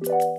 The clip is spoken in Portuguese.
Música